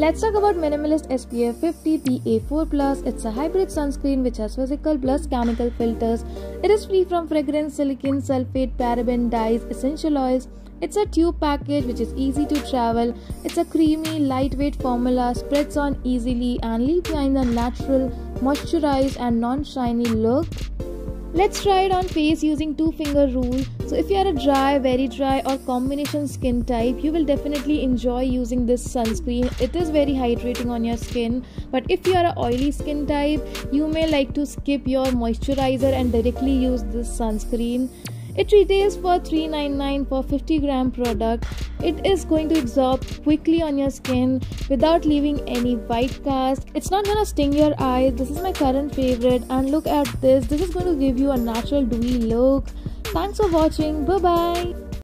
Let's talk about Minimalist SPF 50 PA4+. It's a hybrid sunscreen which has physical plus chemical filters. It is free from fragrance, silicone, sulfate, paraben, dyes, essential oils. It's a tube package which is easy to travel. It's a creamy, lightweight formula, spreads on easily and leaves behind a natural, moisturized and non-shiny look. Let's try it on face using two finger rule. So if you are a dry, very dry or combination skin type, you will definitely enjoy using this sunscreen. It is very hydrating on your skin. But if you are a oily skin type, you may like to skip your moisturizer and directly use this sunscreen. It retails for $3.99 for 50 gram product. It is going to absorb quickly on your skin without leaving any white cast. It's not gonna sting your eyes. This is my current favorite and look at this. This is going to give you a natural dewy look. Thanks for watching. Bye bye.